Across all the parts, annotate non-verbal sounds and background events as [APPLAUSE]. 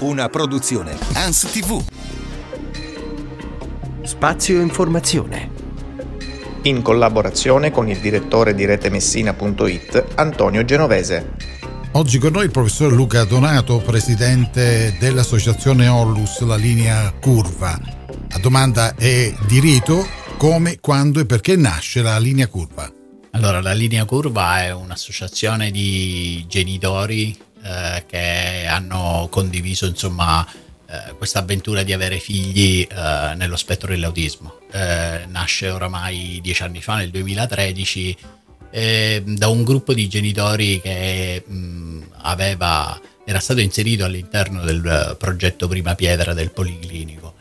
Una produzione Ans TV. Spazio Informazione. In collaborazione con il direttore di retemessina.it Antonio Genovese. Oggi con noi il professor Luca Donato, presidente dell'associazione Ollus La Linea Curva. La domanda è di rito come, quando e perché nasce la linea curva. Allora, la linea curva è un'associazione di genitori eh, che hanno condiviso insomma eh, questa avventura di avere figli eh, nello spettro dell'autismo. Eh, nasce oramai dieci anni fa, nel 2013, eh, da un gruppo di genitori che mh, aveva, era stato inserito all'interno del progetto Prima Pietra del Policlinico.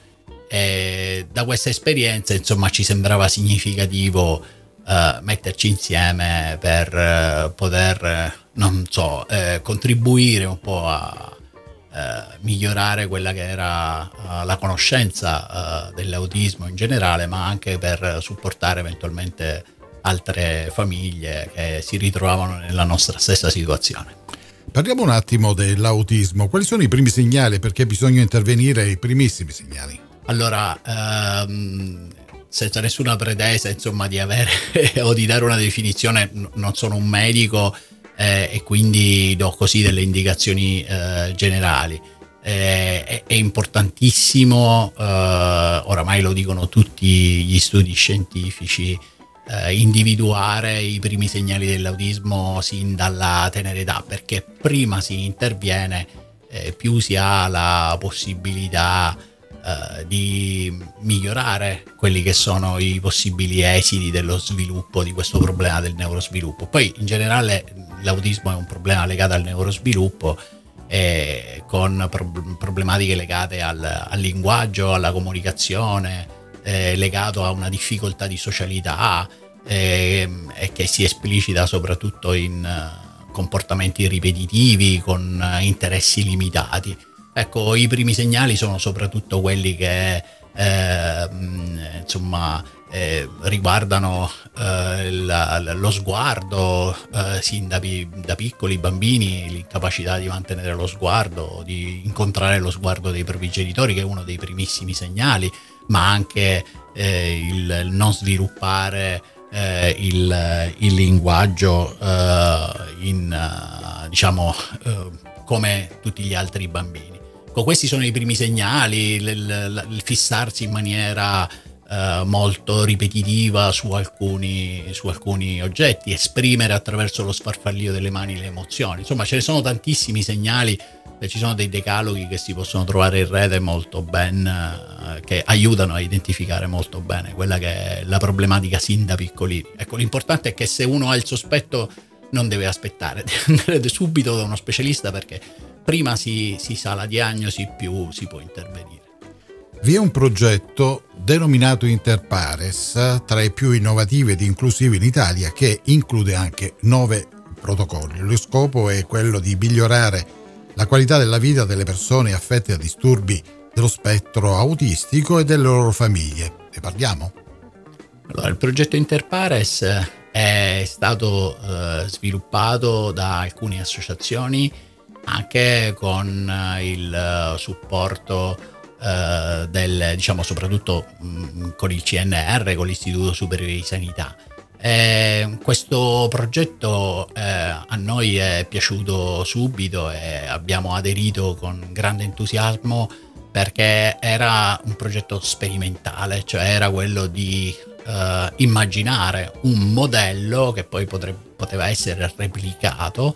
E da questa esperienza insomma ci sembrava significativo metterci insieme per poter, non so, uh, contribuire un po' a migliorare quella che era la conoscenza dell'autismo in generale, ma anche per supportare eventualmente altre famiglie che si ritrovavano nella nostra stessa situazione. Parliamo un attimo dell'autismo. Quali sono i primi segnali? Perché bisogna intervenire i primissimi segnali? Allora, ehm, senza nessuna pretesa insomma di avere [LAUGHS] o di dare una definizione non sono un medico eh, e quindi do così delle indicazioni eh, generali. Eh, è, è, importantissimo eh, oramai lo dicono tutti gli studi scientifici eh, individuare i primi segnali dell'autismo sin dalla tenera età perché prima si interviene più si ha la possibilità eh, di migliorare quelli che sono i possibili esiti dello sviluppo di questo problema del neurosviluppo. Poi in generale l'autismo è un problema legato al neurosviluppo eh, con pro- problematiche legate al, al, linguaggio, alla comunicazione, eh, legato a una difficoltà di socialità eh, e che si esplicita soprattutto in uh, comportamenti ripetitivi con uh, interessi limitati. Ecco, i primi segnali sono soprattutto quelli che eh, insomma eh, riguardano eh, la, lo sguardo eh, sin da, da, piccoli bambini, l'incapacità di mantenere lo sguardo, di incontrare lo sguardo dei propri genitori, che è uno dei primissimi segnali, ma anche eh, il, non sviluppare eh, il, il, linguaggio in, diciamo, come tutti gli altri bambini. Ecco, questi sono i primi segnali, il, fissarsi in maniera eh, molto ripetitiva su alcuni, su alcuni, oggetti, esprimere attraverso lo sfarfallio delle mani le emozioni. Insomma, ce ne sono tantissimi segnali, ci sono dei decaloghi che si possono trovare in rete molto ben, eh, che aiutano a identificare molto bene quella che è la problematica sin da piccolini. Ecco, l'importante è che se uno ha il sospetto non deve aspettare, [LAUGHS] deve andare subito da uno specialista perché prima si, si sa la diagnosi, più si può intervenire. Vi è un progetto denominato Interpares, tra i più innovativi ed inclusivi in Italia, che include anche nove protocolli. Lo scopo è quello di migliorare la qualità della vita delle persone affette da disturbi dello spettro autistico e delle loro famiglie. Ne parliamo? Allora, il progetto Interpares è stato eh, sviluppato da alcune associazioni anche con eh, il eh, supporto eh, del, diciamo soprattutto mm, con il CNR, con l'Istituto Superiore di Sanità. Eh, questo progetto eh, a noi è piaciuto subito e abbiamo aderito con grande entusiasmo perché era un progetto sperimentale, cioè era quello di eh, immaginare un modello che poi potrebbe, poteva essere replicato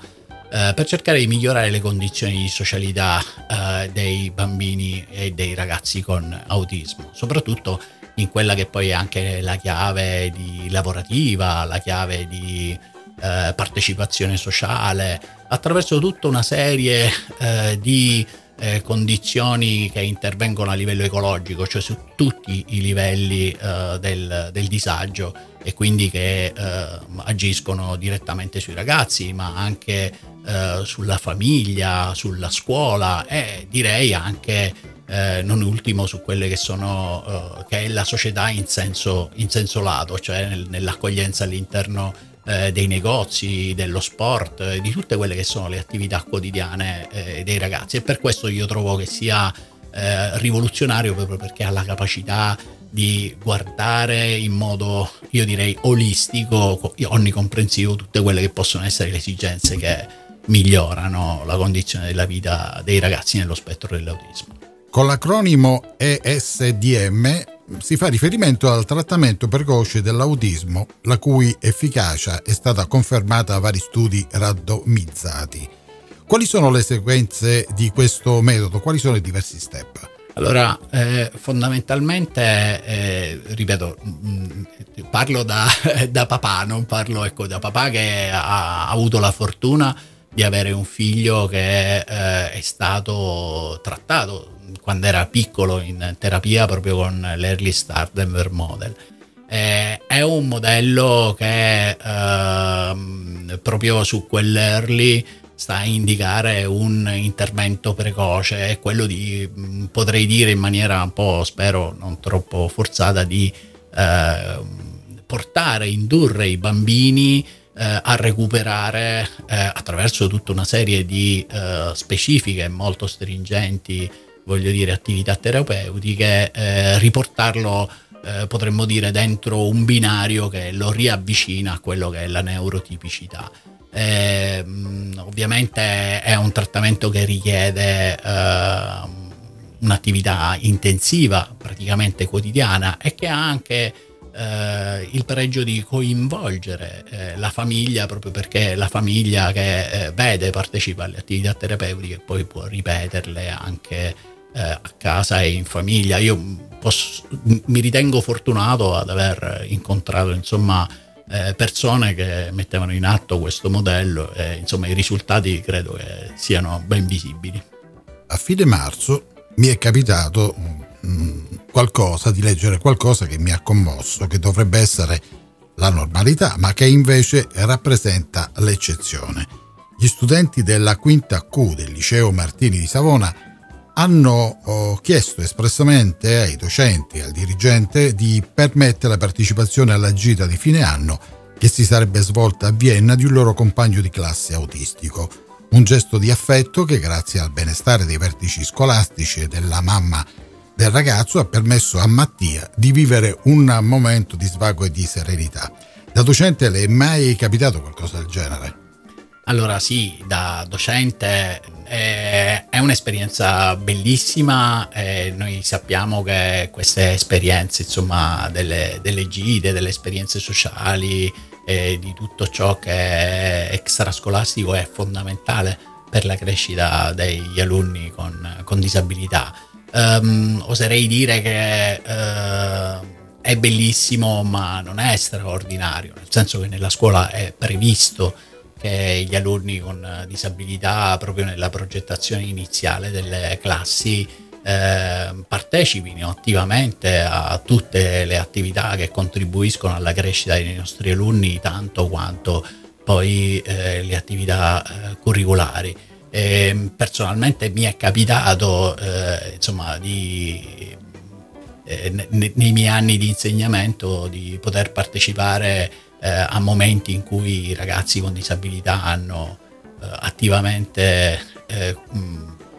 eh, per cercare di migliorare le condizioni di socialità eh, dei bambini e dei ragazzi con autismo, soprattutto in quella che poi è anche la chiave lavorativa, la chiave di eh, partecipazione sociale, attraverso tutta una serie eh, di eh, condizioni che intervengono a livello ecologico, cioè su tutti i livelli eh, del, del, disagio e quindi che eh, agiscono direttamente sui ragazzi, ma anche eh, sulla famiglia, sulla scuola e direi anche eh, non ultimo su quelle che sono eh, che è la società in senso, in senso lato, cioè nel, nell'accoglienza all'interno eh, dei negozi, dello sport, eh, di tutte quelle che sono le attività quotidiane eh, dei ragazzi. E per questo io trovo che sia rivoluzionario proprio perché ha la capacità di guardare in modo, io direi, olistico, onnicomprensivo tutte quelle che possono essere le esigenze che migliorano la condizione della vita dei ragazzi nello spettro dell'autismo. Con l'acronimo ESDM si fa riferimento al trattamento precoce dell'autismo, la cui efficacia è stata confermata da vari studi randomizzati. Quali sono le sequenze di questo metodo? Quali sono i diversi step? Allora, eh, fondamentalmente, eh, ripeto, mh, mm, parlo da, [LAUGHS] da, papà, non parlo ecco, da papà che ha, ha, avuto la fortuna di avere un figlio che eh, è stato trattato quando era piccolo in terapia proprio con l'Early Start Denver Model. Eh, è un modello che ehm, proprio su quell'early sta a indicare un intervento precoce, è quello di, mm, potrei dire in maniera un po', spero, non troppo forzata, di eh, portare, indurre i bambini eh, a recuperare eh, attraverso tutta una serie di eh, specifiche molto stringenti voglio dire, attività terapeutiche, eh, riportarlo, eh, potremmo dire, dentro un binario che lo riavvicina a quello che è la neurotipicità. Eh, ovviamente è un trattamento che richiede eh, un'attività intensiva, praticamente quotidiana, e che ha anche eh, il pregio di coinvolgere eh, la famiglia proprio perché la famiglia che eh, vede partecipa alle attività terapeutiche poi può ripeterle anche eh, a casa e in famiglia. Io posso, mi ritengo fortunato ad aver incontrato insomma, eh, persone che mettevano in atto questo modello e insomma, i risultati credo che siano ben visibili. A fine marzo mi è capitato qualcosa, di leggere qualcosa che mi ha commosso, che dovrebbe essere la normalità, ma che invece rappresenta l'eccezione. Gli studenti della quinta Q del liceo Martini di Savona hanno oh, chiesto espressamente ai docenti e al dirigente di permettere la partecipazione alla gita di fine anno che si sarebbe svolta a Vienna di un loro compagno di classe autistico. Un gesto di affetto che grazie al benestare dei vertici scolastici e della mamma del ragazzo ha permesso a Mattia di vivere un momento di svago e di serenità. Da docente le è mai capitato qualcosa del genere? Allora sì, da docente è, è un'esperienza bellissima e noi sappiamo che queste esperienze, insomma, delle, delle gite, delle esperienze sociali e di tutto ciò che è extrascolastico è fondamentale per la crescita degli alunni con, con disabilità. Um, oserei dire che uh, è bellissimo ma non è straordinario, nel senso che nella scuola è previsto che gli alunni con disabilità proprio nella progettazione iniziale delle classi eh, partecipino attivamente a tutte le attività che contribuiscono alla crescita dei nostri alunni tanto quanto poi eh, le attività eh, curriculari. E, personalmente mi è capitato eh, insomma di eh, nei miei anni di insegnamento di poter partecipare eh, a momenti in cui i ragazzi con disabilità hanno eh, attivamente eh,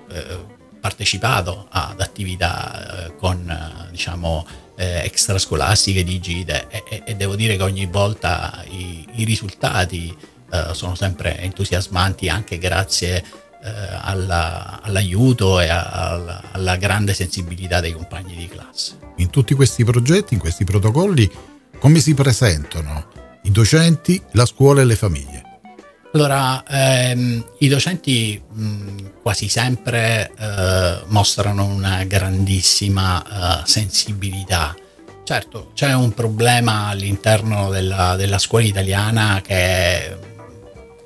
eh, partecipato ad attività eh, con diciamo extrascolastiche di gite e, e, devo dire che ogni volta i, i risultati sono sempre entusiasmanti anche grazie alla, all'aiuto e alla, alla grande sensibilità dei compagni di classe. In tutti questi progetti, in questi protocolli, come si presentano i docenti, la scuola e le famiglie? Allora, ehm, i docenti mh, quasi sempre eh, mostrano una grandissima eh, sensibilità. Certo, c'è un problema all'interno della, della, scuola italiana che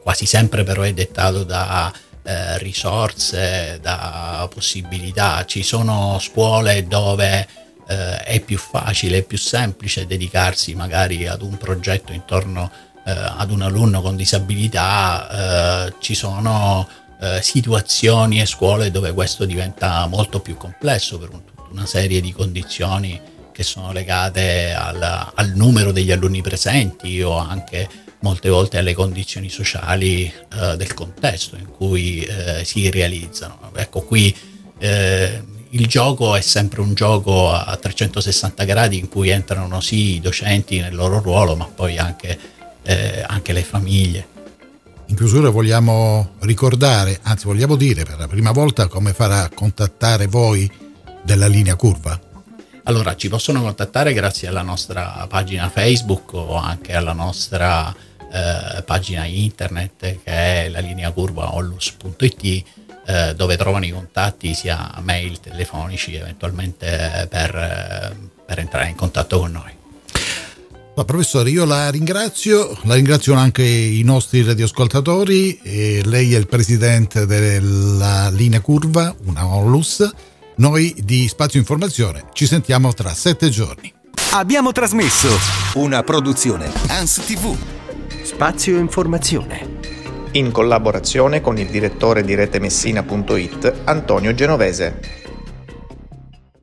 quasi sempre però è dettato da eh, risorse, da possibilità. Ci sono scuole dove eh, è più facile, è più semplice dedicarsi magari ad un progetto intorno eh, ad un alunno con disabilità, eh, ci sono eh, situazioni e scuole dove questo diventa molto più complesso per un, una serie di condizioni che sono legate al, al, numero degli alunni presenti o anche molte volte alle condizioni sociali eh, del contesto in cui eh, si realizzano. Ecco, qui eh, il gioco è sempre un gioco a 360 gradi in cui entrano sì i docenti nel loro ruolo, ma poi anche, eh, anche le famiglie. In chiusura vogliamo ricordare, anzi vogliamo dire per la prima volta come farà contattare voi della linea curva. Allora ci possono contattare grazie alla nostra pagina Facebook o anche alla nostra eh, pagina internet che è la linea curva onlus.it eh, dove trovano i contatti sia mail, telefonici eventualmente per, per entrare in contatto con noi. Ma professore, io la ringrazio, la ringrazio anche i nostri radioascoltatori, lei è il presidente della linea curva, una Onlus. Noi di Spazio Informazione ci sentiamo tra sette giorni. Abbiamo trasmesso una produzione ANS TV. Spazio Informazione. In collaborazione con il direttore di retemessina.it Antonio Genovese.